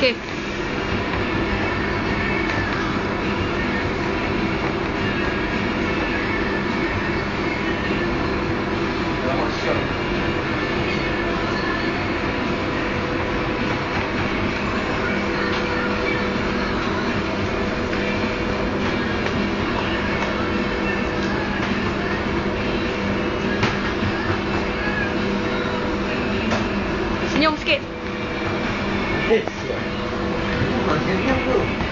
OK Yes. Look at you.